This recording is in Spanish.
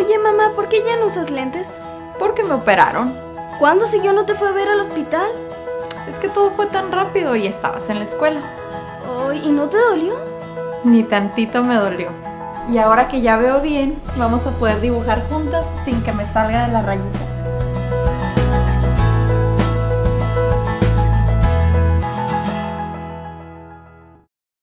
Oye mamá, ¿por qué ya no usas lentes? Porque me operaron. ¿Cuándo si yo no te fue a ver al hospital? Es que todo fue tan rápido y estabas en la escuela. Oh, ¿Y no te dolió? Ni tantito me dolió. Y ahora que ya veo bien, vamos a poder dibujar juntas sin que me salga de la rayita.